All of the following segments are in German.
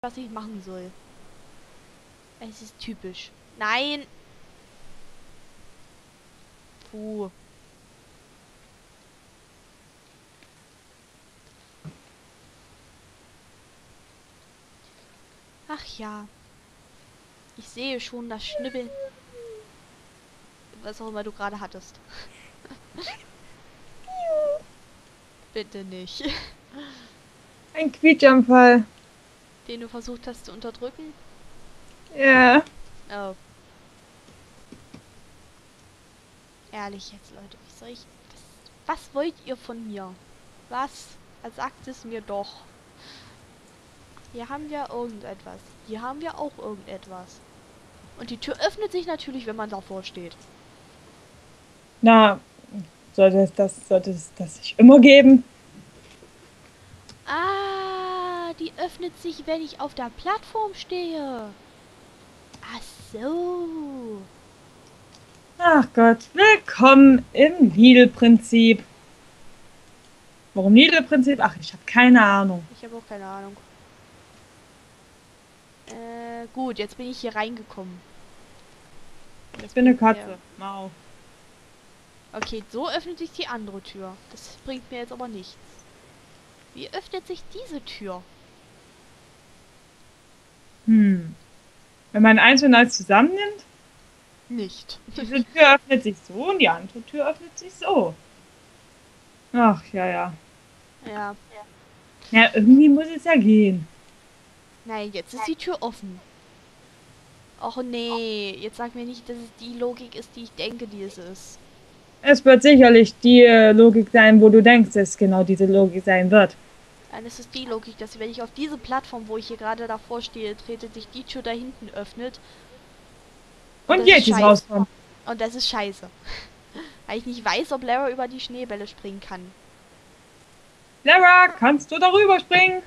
was ich machen soll. Es ist typisch. Nein! Puh. Ach ja. Ich sehe schon das Schnibbeln. Was auch immer du gerade hattest. Bitte nicht. Ein Quietschanfall. Den du versucht hast zu unterdrücken? Ja. Oh. Ehrlich jetzt, Leute. Wie soll ich... Was, was wollt ihr von mir? Was? Sagt es mir doch. Hier haben wir irgendetwas. Hier haben wir auch irgendetwas. Und die Tür öffnet sich natürlich, wenn man davor steht. Na, sollte es das, sollte es das sich immer geben? Die öffnet sich, wenn ich auf der Plattform stehe. Ach so. Ach Gott, willkommen im Lidl-Prinzip. Warum Lidl-Prinzip? Ach, ich habe keine Ahnung. Ich habe auch keine Ahnung. Äh, gut, jetzt bin ich hier reingekommen. Ich bin eine Katze. Mau. Okay, so öffnet sich die andere Tür. Das bringt mir jetzt aber nichts. Wie öffnet sich diese Tür? Hm. Wenn man eins und eins zusammennimmt, Nicht. diese Tür öffnet sich so und die andere Tür öffnet sich so. Ach, ja, ja. Ja. Ja, irgendwie muss es ja gehen. Nein, jetzt ist die Tür offen. Och nee, jetzt sag mir nicht, dass es die Logik ist, die ich denke, die es ist. Es wird sicherlich die äh, Logik sein, wo du denkst, dass es genau diese Logik sein wird. Es ist die Logik, dass wenn ich auf diese Plattform, wo ich hier gerade davor stehe, trete, sich die Tür da hinten öffnet. Und das ist Yetis scheiße. rauskommen. Und das ist scheiße. Weil ich nicht weiß, ob Lara über die Schneebälle springen kann. Lara, kannst du darüber springen?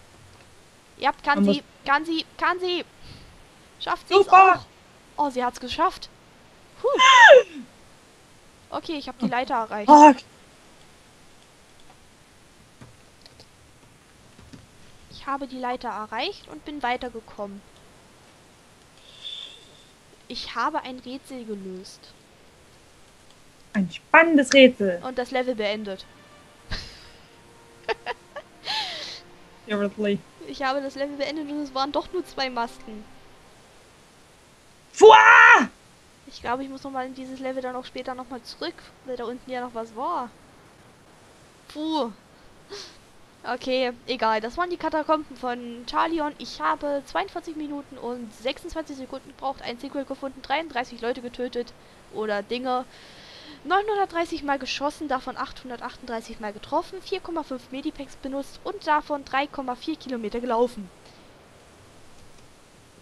Ja, kann Man sie, kann sie, kann sie. Schafft sie es Super. auch. Oh, sie hat's geschafft. Puh. Okay, ich habe die Leiter erreicht. Oh, Ich habe die Leiter erreicht und bin weitergekommen. Ich habe ein Rätsel gelöst ein spannendes Rätsel. und das Level beendet. Seriously. Ich habe das Level beendet und es waren doch nur zwei Masken. Fuah! Ich glaube, ich muss noch mal in dieses Level dann auch später noch mal zurück, weil da unten ja noch was war. Puh. Okay, egal. Das waren die Katakomben von Charlie und ich habe 42 Minuten und 26 Sekunden gebraucht, ein Sequel gefunden, 33 Leute getötet oder Dinge. 930 mal geschossen, davon 838 mal getroffen, 4,5 Medipacks benutzt und davon 3,4 Kilometer gelaufen.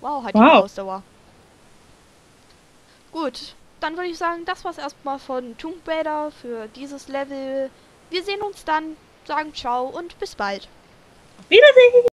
Wow, hat die Wow. Ausdauer. Gut, dann würde ich sagen, das war's erstmal von Tomb Raider für dieses Level. Wir sehen uns dann, sagen ciao und bis bald. Wiedersehen!